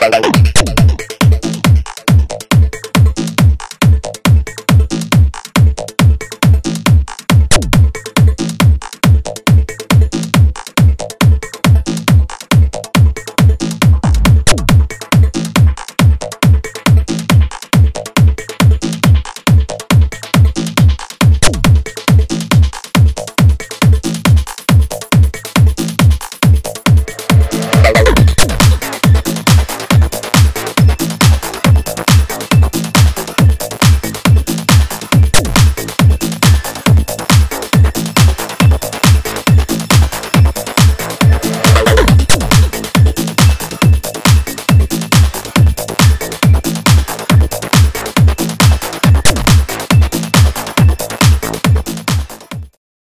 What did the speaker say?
Bye.